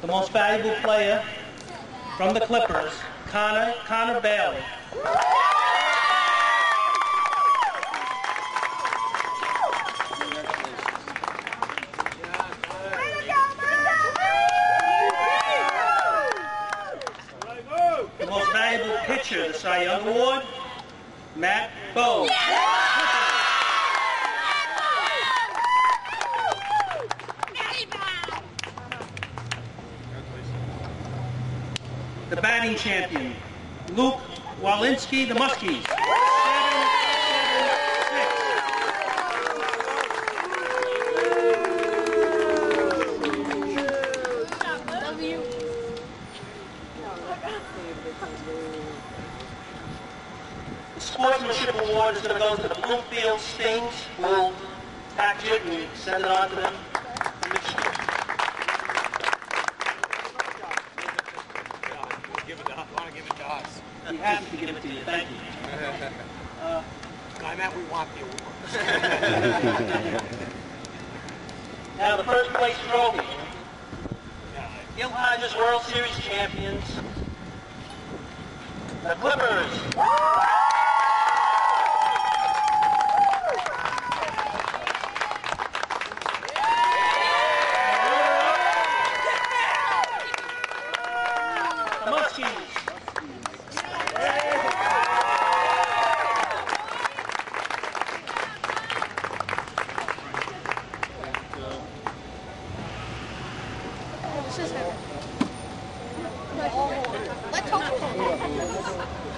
the most valuable player from the Clippers, Connor, Connor Bailey. The most valuable pitcher, the Cy Young Award, Matt Bowe. The batting champion, Luke Walensky, the Muskies. The Sportsmanship Award is going to go to the Bloomfield Stings. We'll package it and send it on to them. Give it to, I want to give it to us. Be happy to give it to you. Thank you. Uh, I meant we want the award. Now the first place trophy. Gil Hodges World Series champions, the Clippers. This is her. Let's hope.